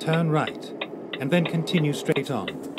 Turn right, and then continue straight on.